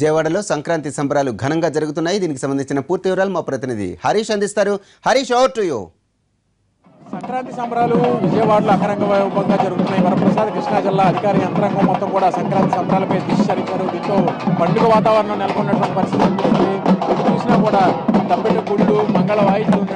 విజయవాడలో సంక్రాంతి సంబరాలు ఘనంగా జరుగుతున్నాయి. దీనికి సంబంధించిన పూర్తి వివరాలు మా ప్రతినిధి హరీష్ అందిస్తారు. Harish over to you Sankranti సంబరాలు విజయవాడలో అఖరంగ వైభవంగా జరుగుతున్నాయి. వరప్రసాద్ కృష్ణా జిల్లా అధికారి యంత్రాంగం మొత్తం కూడా సంక్రాంతి సంబరాలపై దృష్టి సారించారు. దీంతో పండుగ వాతావరణం నెలకొన్నటువంటి పరిస్థితి చూసినా కూడా తప్పెట గుళ్ళు మంగళ వాయిద్యం